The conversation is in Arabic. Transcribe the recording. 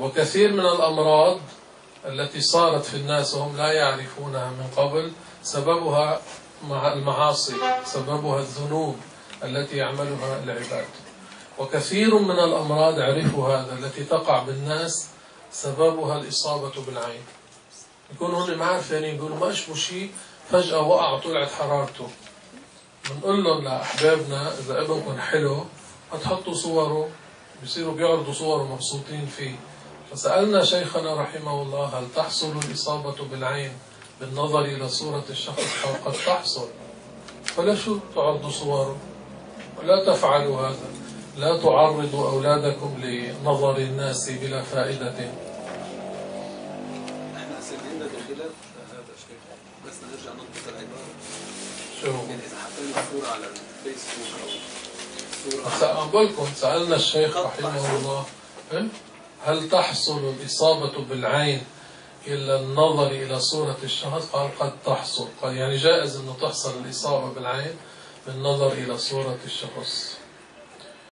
وكثير من الأمراض التي صارت في الناس وهم لا يعرفونها من قبل سببها مع المعاصي سببها الذنوب التي يعملها العباد. وكثير من الأمراض عرفوا هذا التي تقع بالناس سببها الإصابة بالعين. يكونوا هن ما عارفين يقولوا ما اشبه شيء فجأة وقع طلعت حرارته. بنقول لهم لأحبابنا إذا ابنكم حلو هتحطوا صوره. بيصيروا بيعرضوا صوره مبسوطين فيه. فسألنا شيخنا رحمه الله هل تحصل الإصابة بالعين بالنظر إلى صورة الشخص؟ أو قد تحصل. فلا شو تعرضوا صوره؟ ولا تفعلوا هذا. لا تعرضوا أولادكم لنظر الناس بلا فائدة. إحنا بخلاف هذا بس نرجع نضبط العباره شو يعني إذا حطينا صورة على الفيسبوك صوره أقول لكم سألنا الشيخ رحمه الله إيه؟ هل تحصل الإصابة بالعين إلا النظر إلى صورة الشخص قال قد تحصل. قال يعني جائز أنه تحصل الإصابة بالعين بالنظر إلى صورة الشخص.